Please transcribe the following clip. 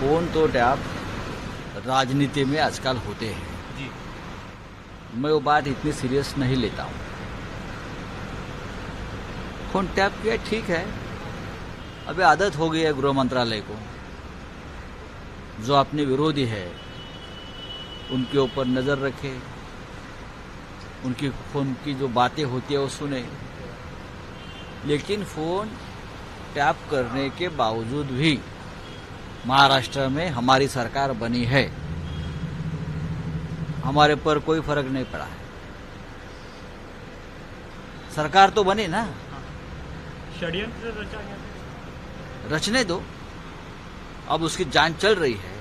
Phone तो tap राजनीति में आजकल होते हैं। जी। मैं वो बात इतनी सीरियस नहीं लेता हूँ। फ़ोन टैप किया ठीक है। अभी आदत हो गई है गृह मंत्रालय को। जो अपने विरोधी है उनके ऊपर नज़र रखे उनकी फ़ोन की जो बातें होती है वो सुने। लेकिन फ़ोन टैप करने के बावजूद भी महाराष्ट्र में हमारी सरकार बनी है। हमारे पर कोई फ़र्क नहीं पड़ा है। सरकार तो बनी ना। षड्यंत्र रचा गया रचने दो। अब उसकी जाँच चल रही है।